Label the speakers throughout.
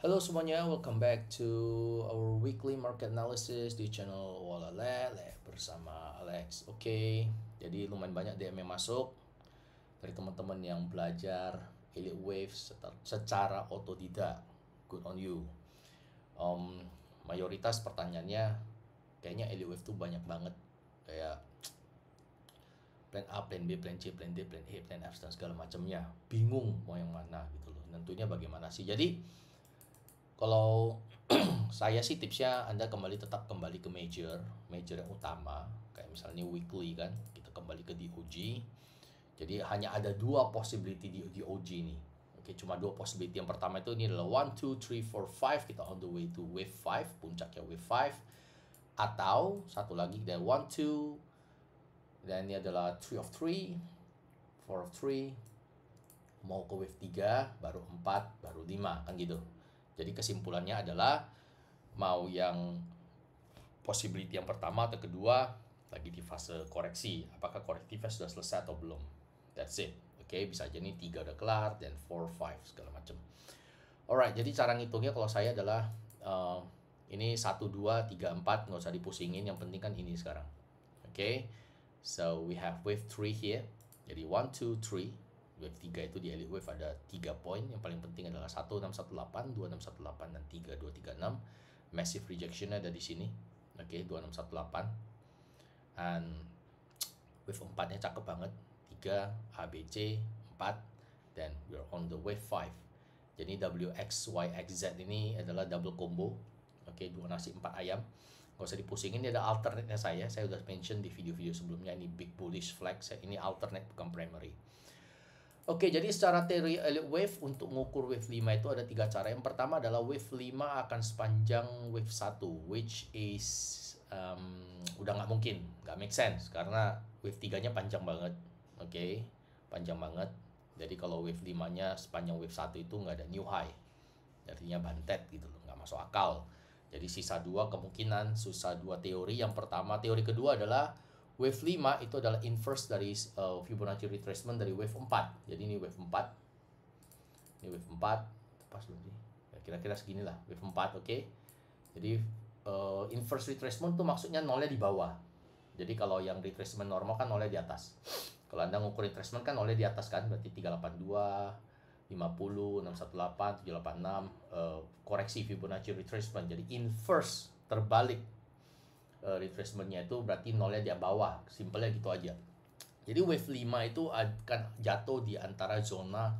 Speaker 1: Halo semuanya, welcome back to our weekly market analysis di channel Walalele bersama Alex. Oke, jadi lumayan banyak DM yang masuk dari teman-teman yang belajar Elite Waves secara otodidak. Good on you. Um, mayoritas pertanyaannya kayaknya Elite Wave tuh banyak banget kayak plan A, plan B, plan C, plan D, plan E, plan F dan segala macamnya. Bingung mau yang mana gitu loh. Tentunya bagaimana sih. Jadi kalau saya sih tipsnya Anda kembali tetap kembali ke major, major yang utama, kayak misalnya weekly kan, kita kembali ke DOG. Jadi hanya ada dua possibility di DOG nih. Oke, cuma dua possibility. Yang pertama itu ini adalah 1 2 3 4 5 kita on the way to wave 5, puncaknya wave 5 atau satu lagi dan 1 2 dan ini adalah 3 of 3, 4 of 3 mau ke wave 3 baru 4 baru 5 kan gitu. Jadi kesimpulannya adalah mau yang possibility yang pertama atau kedua lagi di fase koreksi. Apakah korektifnya sudah selesai atau belum? That's it. Oke, okay, bisa aja nih tiga udah kelar dan four five segala macam. Alright, jadi cara ngitungnya kalau saya adalah uh, ini satu dua tiga empat nggak usah dipusingin. Yang penting kan ini sekarang. Oke, okay? so we have wave three here. Jadi one two three wave 3 itu di elite wave ada 3 poin yang paling penting adalah 1618, 2618 dan 3236. Massive rejection ada di sini. Oke, okay, 2618. And wave 4-nya cakep banget. 3 ABC 4 dan we're on the wave 5. Jadi WXYXZ ini adalah double combo. Oke, okay, dua nasi empat ayam. Gak usah dipusingin, ini ada alternate-nya saya. Saya udah mention di video-video sebelumnya ini big bullish flag. Ini alternate bukan primary. Oke, jadi secara teori elite wave untuk mengukur wave 5 itu ada tiga cara. Yang pertama adalah wave 5 akan sepanjang wave 1, which is um, udah nggak mungkin, nggak make sense karena wave 3-nya panjang banget. Oke, okay? panjang banget. Jadi kalau wave 5-nya sepanjang wave 1 itu nggak ada new high. Artinya bantet gitu loh, nggak masuk akal. Jadi sisa dua kemungkinan, sisa dua teori. Yang pertama, teori kedua adalah Wave 5 itu adalah inverse dari uh, Fibonacci retracement dari wave 4. Jadi ini wave 4. Ini wave 4. Pas belum sih? Kira-kira segini lah, wave 4, oke. Okay? Jadi uh, inverse retracement itu maksudnya nolnya di bawah. Jadi kalau yang retracement normal kan nolnya di atas. Kalau Anda ngukur retracement kan nolnya di atas kan, berarti 382, 50, 618, 786, uh, koreksi Fibonacci retracement. Jadi inverse terbalik uh, retracementnya itu berarti nolnya di bawah. Simpelnya gitu aja. Jadi wave 5 itu akan jatuh di antara zona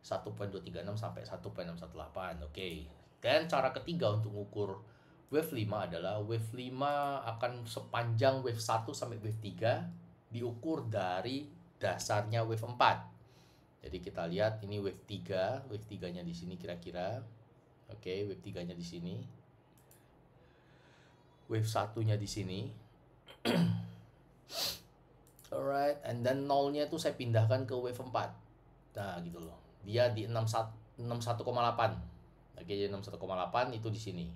Speaker 1: 1.236 sampai 1.618 oke. Okay. dan cara ketiga untuk mengukur wave 5 adalah wave 5 akan sepanjang wave 1 sampai wave 3 diukur dari dasarnya wave 4 jadi kita lihat ini wave 3 wave 3 nya di sini kira-kira. Oke okay, wave 3 nya di sini wave satunya di sini. Alright, and then nolnya tuh saya pindahkan ke wave 4. Nah, gitu loh. Dia di 61,8. Oke, jadi 61,8 itu di sini.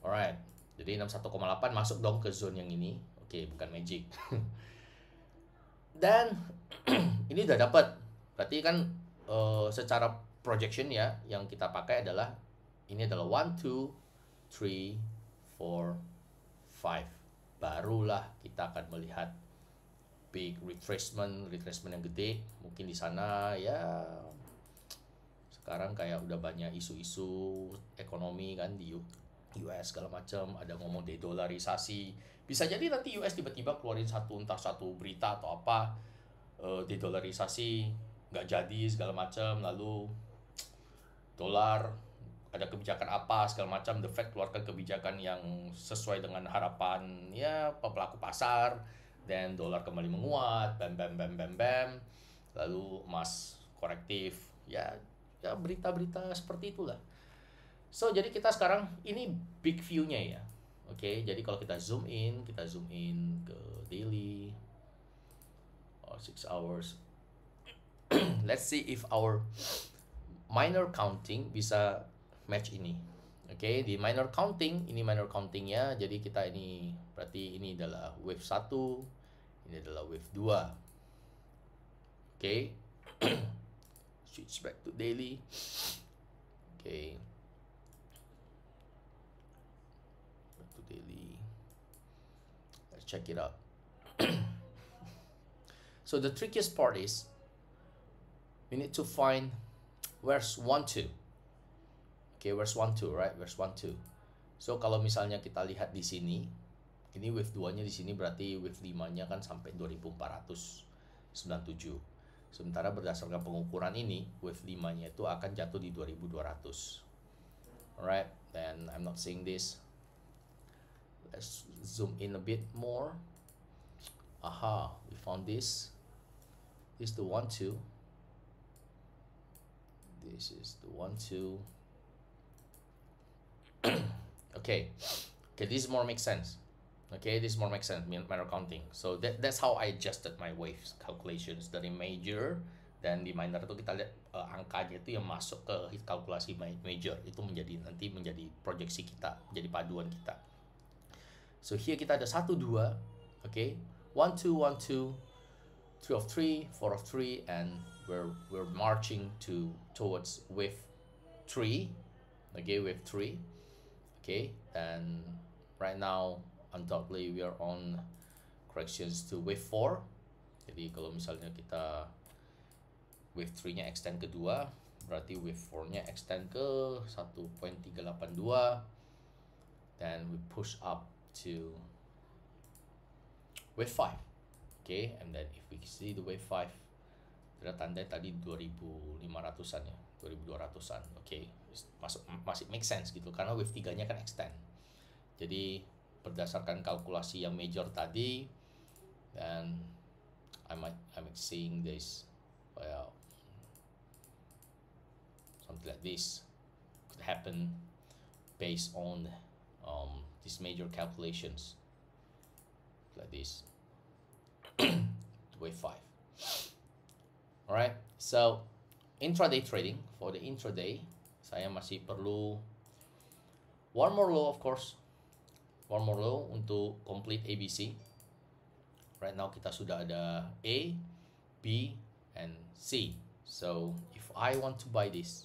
Speaker 1: Alright. Jadi 61,8 masuk dong ke zone yang ini. Oke, bukan magic. Dan ini udah dapat. Berarti kan uh, secara projection ya yang kita pakai adalah ini adalah 1 2 3 4, 5 barulah kita akan melihat big retracement retracement yang gede. Mungkin di sana ya sekarang kayak udah banyak isu-isu ekonomi kan di US segala macam. Ada ngomong dedolarisasi. Bisa jadi nanti US tiba-tiba keluarin satu entah satu berita atau apa uh, dedolarisasi nggak jadi segala macam. Lalu dolar ada kebijakan apa segala macam. The Fed keluarkan kebijakan yang sesuai dengan harapan ya pelaku pasar dan dolar kembali menguat bam bam bam bam bam. Lalu emas korektif ya ya berita-berita seperti itulah. So jadi kita sekarang ini big view-nya ya. Oke okay? jadi kalau kita zoom in kita zoom in ke daily or six hours. Let's see if our minor counting bisa match ini. Oke, okay, di minor counting, ini minor counting ya. jadi kita ini, berarti ini adalah wave 1, ini adalah wave 2. Oke, okay. switch back to daily. Oke, okay. back to daily. Let's check it out. so the trickiest part is, we need to find where's 1, 2. Oke, okay, verse 1 2, right? Verse 1 2. So kalau misalnya kita lihat di sini, ini wave 2-nya di sini berarti wave 5-nya kan sampai 2497. Sementara berdasarkan pengukuran ini, wave 5-nya itu akan jatuh di 2200. Alright, then I'm not saying this. Let's zoom in a bit more. Aha, we found this. This is the one two. This is the one two okay. Okay this more makes sense. Okay this more makes sense matter counting. So that that's how I adjusted my waves calculations. Dari major dan di minor itu kita lihat uh, angkanya itu yang masuk ke kalkulasi major. Itu menjadi nanti menjadi proyeksi kita menjadi paduan kita. So here kita ada satu dua okay? One two one two three of three four of three and we're we're marching to towards wave three. Okay wave three okay and right now undoubtedly we are on corrections to wave 4 jadi kalau misalnya kita wave 3 nya extend ke 2 berarti wave 4 nya extend ke 1.382 then we push up to wave 5 okay? And then if we see the wave 5 kita tanda tadi 2500an ya 2200an oke okay masuk masih make sense gitu. Karena wave 3 nya kan extend. Jadi berdasarkan kalkulasi yang major tadi dan I might I'm seeing this well something like this could happen based on um, these major calculations. Like this. Wave 5 alright so intraday trading for the intraday saya masih perlu one more low of course. One more low untuk complete ABC right now kita sudah ada A B and C. So if I want to buy this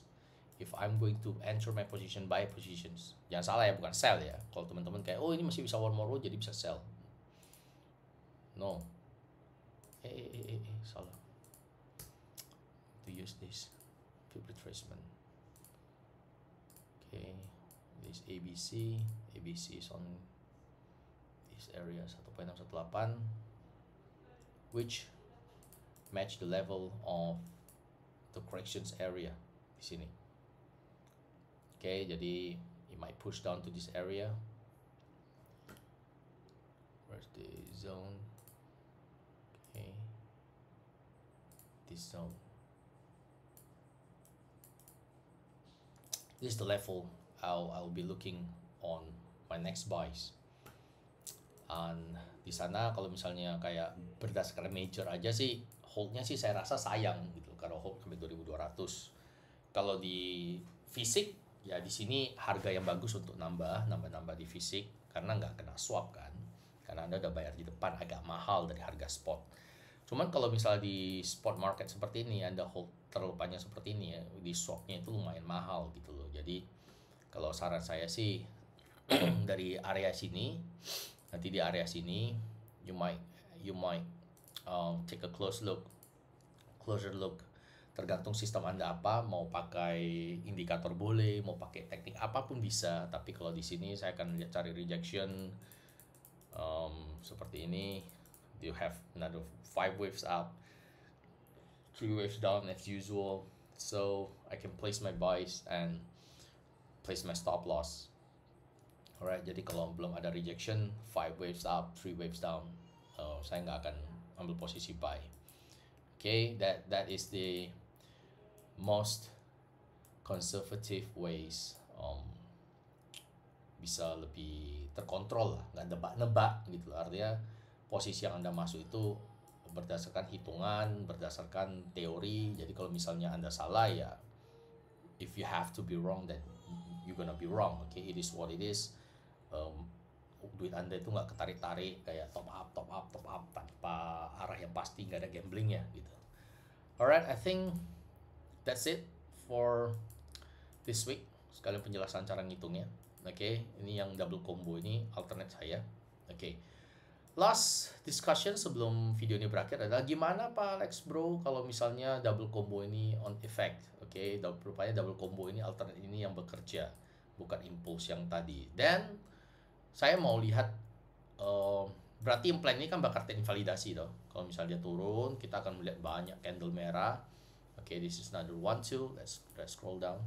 Speaker 1: if I'm going to enter my position buy positions jangan salah ya bukan sell ya. Kalau teman-teman kayak oh ini masih bisa one more low jadi bisa sell. No. Eh eh eh, eh, eh salah. To use this pivot retracement okay this ABC ABC is on this area 1.618 which match the level of the corrections area di sini. Okay, jadi it might push down to this area. Where's the zone? Okay. This zone this is the level I'll I'll be looking on my next buys and di sana kalau misalnya kayak berdasarkan major aja sih holdnya sih saya rasa sayang gitu. Kalau hold sampai 2200 kalau di fisik ya di sini harga yang bagus untuk nambah nambah nambah di fisik. Karena nggak kena swap kan. Karena anda udah bayar di depan agak mahal dari harga spot. Cuman kalau misalnya di spot market seperti ini anda hold terlalu panjang seperti ini ya di swapnya itu lumayan mahal gitu loh. Jadi kalau saran saya sih dari area sini nanti di area sini you might you might um, take a close look closer look. Tergantung sistem anda apa mau pakai indikator boleh mau pakai teknik apa pun bisa. Tapi kalau di sini saya akan cari rejection um, seperti ini. You have another five waves up three waves down as usual. So I can place my buys and place my stop loss. Alright jadi kalau belum ada rejection five waves up three waves down uh, saya nggak akan ambil posisi buy. Okay that that is the most conservative ways um, bisa lebih terkontrol lah nggak nebak-nebak gitu artinya posisi yang anda masuk itu berdasarkan hitungan berdasarkan teori. Jadi kalau misalnya anda salah ya if you have to be wrong then you gonna be wrong okay? It is what it is. Um, duit anda itu nggak ketarik tarik kayak top up top up top up tanpa arah yang pasti nggak ada gambling ya gitu. Alright I think that's it for this week. Sekalian penjelasan cara ngitungnya oke okay? ini yang double combo ini alternate saya oke okay. Last discussion sebelum video ini berakhir adalah gimana Pak Alex Bro kalau misalnya double combo ini on effect, oke, okay? rupanya double combo ini alternate ini yang bekerja, bukan impulse yang tadi. Dan saya mau lihat, uh, berarti implant ini kan bakal terinvalidasi toh. Kalau misalnya turun, kita akan melihat banyak candle merah. Oke, okay, this is another one two. Let's let's scroll down.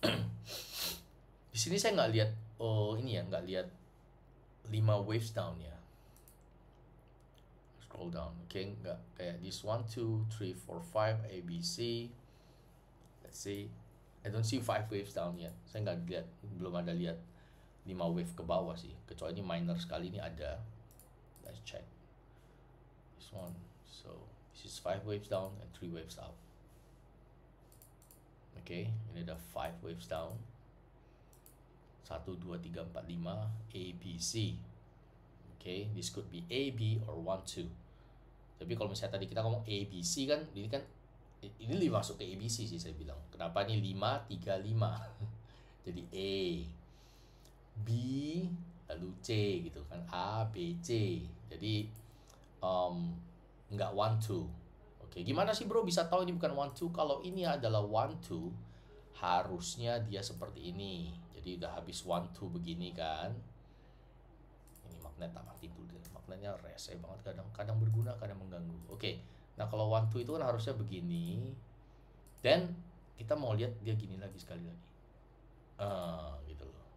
Speaker 1: Di sini saya nggak lihat, oh ini ya nggak lihat 5 waves down ya. Scroll down oke okay? nggak kayak this 1 2 3 4 5 ABC let's see. I don't see 5 waves down yet. Saya nggak lihat belum ada lihat 5 wave ke bawah sih. Kecuali ini minor sekali ini ada. Let's check. This one so this is 5 waves down and 3 waves up. Oke okay, ini ada 5 waves down 1, 2, 3, 4, 5 A, B, C. Okay this could be A, B or 1, 2 tapi kalau misalnya tadi kita ngomong A, B, C kan ini kan ini lebih masuk ke A, B, C sih saya bilang. Kenapa ini 5, 3, 5 jadi A B lalu C gitu kan. A, B, C. Jadi um, nggak 1, 2 oke gimana sih bro bisa tahu ini bukan 1, 2 kalau ini adalah 1, 2 harusnya dia seperti ini. Jadi udah habis one two begini kan. Ini magnet tak mati dulu magnetnya rese banget kadang kadang berguna kadang mengganggu. Oke nah kalau one two itu kan harusnya begini. Dan kita mau lihat dia gini lagi sekali lagi. Uh, gitu loh.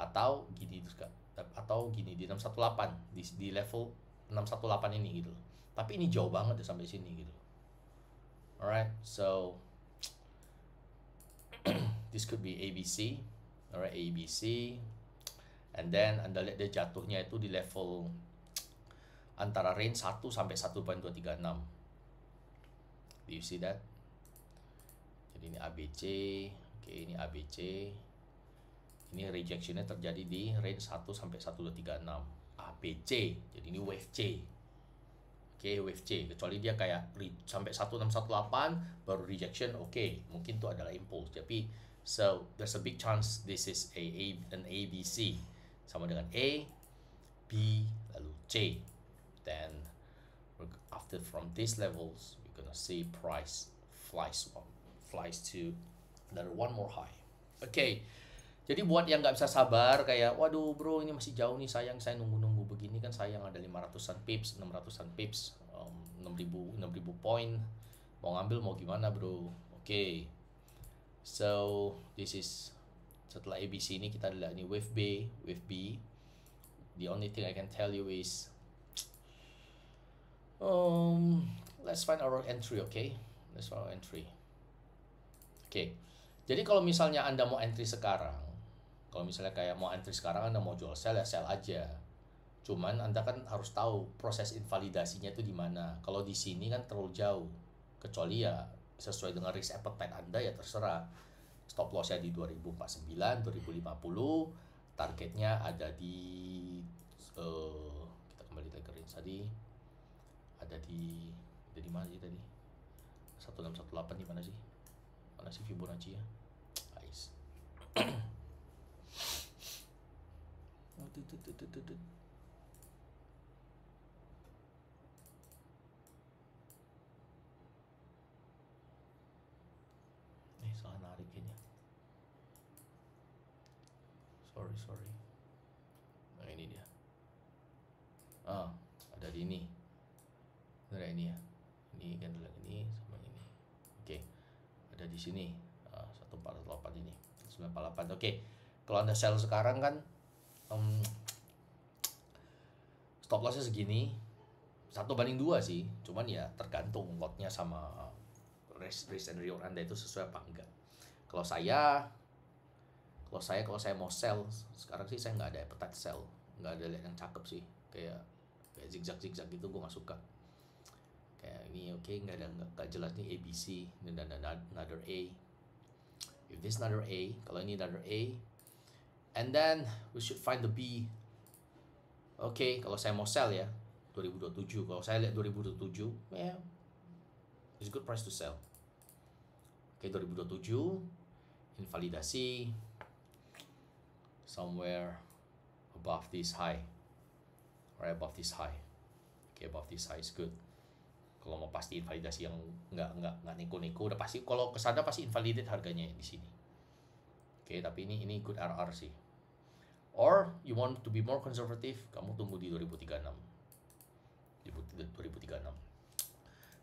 Speaker 1: Atau gini terus atau gini di 618 di, di level 618 ini gitu loh. Tapi ini jauh banget ya sampai sini gitu alright so this could be ABC alright ABC and then anda lihat dia jatuhnya itu di level antara range 1 sampai 1.236 do you see that? Jadi ini ABC oke okay, ini ABC ini rejectionnya terjadi di range 1 sampai 1236 ABC jadi ini wave C. Oke okay, wave C kecuali dia kayak sampai 1618 baru rejection oke okay, mungkin itu adalah impulse. Tapi So there's a big chance this is a, a an ABC sama dengan A, B, lalu C. Then after from these levels, we're gonna see price flies flies to another one more high. Okay. jadi buat yang nggak bisa sabar kayak, waduh bro ini masih jauh nih sayang saya nunggu-nunggu begini kan sayang ada 500-an pips, 600-an pips, um, 6000 6000 poin. Mau ngambil mau gimana bro? Oke. Okay So this is setelah ABC ini kita lihat ini wave B, wave B. The only thing I can tell you is um let's find our entry, okay? Let's find our entry. Okay. Jadi kalau misalnya Anda mau entry sekarang, kalau misalnya kayak mau entry sekarang Anda mau jual sell ya sell aja. Cuman Anda kan harus tahu proses invalidasinya itu di mana. Kalau di sini kan terlalu jauh. Kecuali ya sesuai dengan risk appetite Anda ya terserah. Stop lossnya di 2049, 2050, targetnya ada di uh, kita kembali ke range tadi ada di ada di mana sih tadi 1618 di mana sih? Mana sih Fibonacci ya? Guys. oh, sorry sorry nah ini dia ah ada di ini. Ada ini ya. Ini kan ini sama ini. Oke ada di sini. Ah, satu empat ini. sembilan delapan. Oke kalau anda sell sekarang kan um, stop lossnya segini satu banding dua sih. Cuman ya tergantung lotnya sama risk risk and reward anda itu sesuai apa enggak. Kalau saya kalau saya kalau saya mau sell sekarang sih saya nggak ada appetite sell. Nggak ada yang cakep sih. Kayak zigzag zigzag gitu gue nggak suka. Kayak ini oke okay, nggak ada nggak jelas nih ABC dan ada another A. If this another A kalau ini another A and then we should find the B. Oke okay, kalau saya mau sell ya 2027 kalau saya lihat 2027 ya yeah, it's good price to sell. Oke okay, 2027 invalidasi somewhere above this high right above this high. Okay above this high is good. Kalau mau pasti invalidasi yang nggak nggak nggak neko-neko udah pasti kalau ke sana pasti invalidate harganya di sini. Oke okay, tapi ini ini good RR sih. Or you want to be more conservative kamu tunggu di 2036 di 2036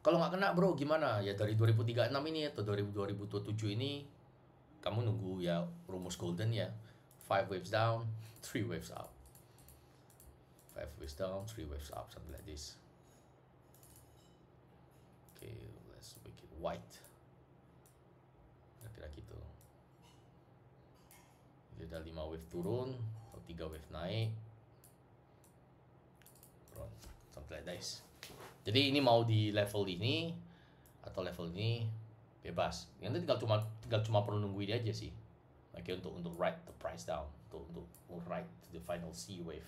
Speaker 1: kalau nggak kena bro gimana? Ya dari 2036 ini atau 2027 ini kamu nunggu ya rumus golden ya. Five waves down three waves up five waves down three waves up something like this. Okay let's make it white. Kira-kira gitu. Jadi ada 5 wave turun atau 3 wave naik. Something like this. Jadi ini mau di level ini atau level ini bebas. Yang tinggal cuma tinggal cuma perlu nungguin aja sih. Oke okay, untuk untuk write the price down untuk untuk write the final C wave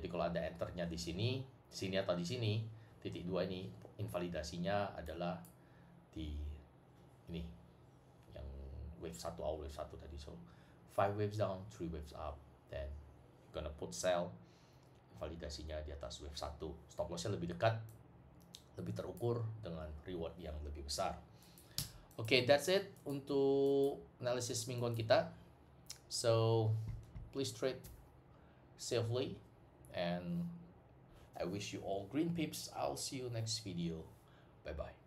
Speaker 1: jadi kalau ada enternya di sini di sini atau di sini titik dua ini invalidasinya adalah di ini yang wave satu awal wave satu tadi. So five waves down three waves up. Then you're gonna put sell validasinya di atas wave satu. Stop lossnya lebih dekat lebih terukur dengan reward yang lebih besar. Oke okay, that's it untuk analisis mingguan kita. So please trade safely and I wish you all green pips. I'll see you next video. Bye bye.